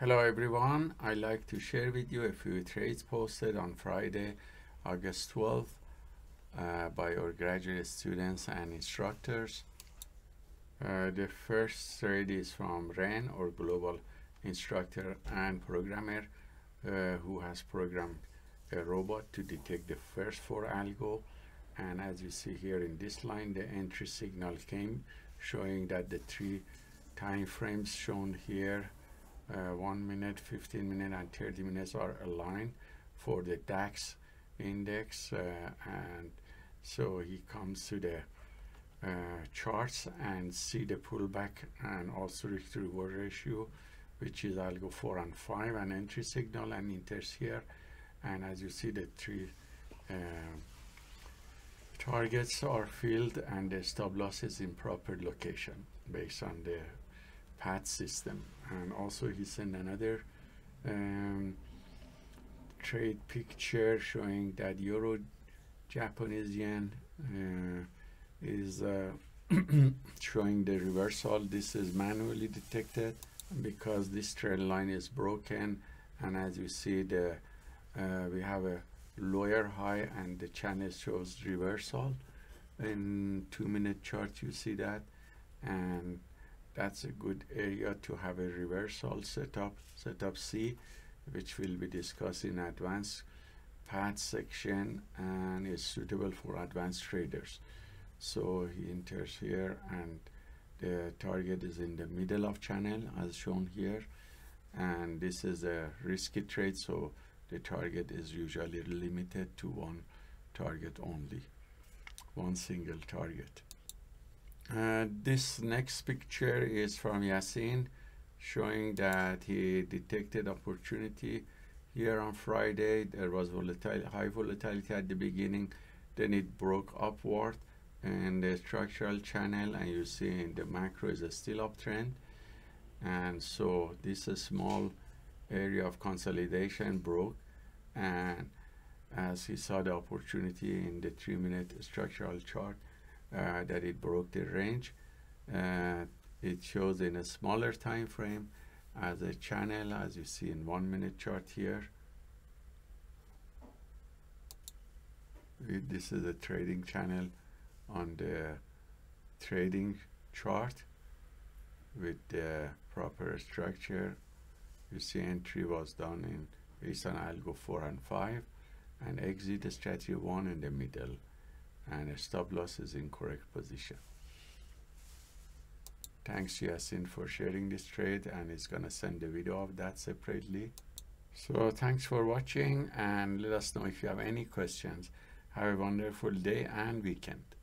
Hello everyone, I'd like to share with you a few trades posted on Friday, August 12th uh, by our graduate students and instructors. Uh, the first trade is from Ren, or global instructor and programmer uh, who has programmed a robot to detect the first four algo and as you see here in this line the entry signal came showing that the three time frames shown here uh, 1 minute 15 minute and 30 minutes are aligned for the DAX index uh, and so he comes to the uh, charts and see the pullback and also risk reward ratio which is algo 4 and 5 and entry signal and enters here. And as you see the three uh, targets are filled and the stop loss is in proper location based on the PAAT system. And also he sent another um, trade picture showing that euro Japanese yen uh, is uh, showing the reversal. This is manually detected because this trend line is broken. And as you see the uh, we have a lower high and the channel shows reversal. In two minute chart you see that. And that's a good area to have a reversal setup setup C which will be discussed in advanced PAAT section and is suitable for advanced traders. So he enters here and the target is in the middle of channel as shown here. And this is a risky trade so the target is usually limited to one target only one single target uh, this next picture is from Yasin showing that he detected opportunity here on Friday. There was volatile high volatility at the beginning then it broke upward and the structural channel and you see in the macro is a still uptrend. And so this is small area of consolidation broke and as he saw the opportunity in the three minute structural chart uh, that it broke the range. Uh, it shows in a smaller time frame as a channel as you see in one minute chart here. This is a trading channel on the trading chart with the proper structure. You see entry was done in based on algo 4 and 5 and exit strategy 1 in the middle and a stop loss is in correct position. Thanks Yasin for sharing this trade and it's gonna send the video of that separately. So thanks for watching and let us know if you have any questions. Have a wonderful day and weekend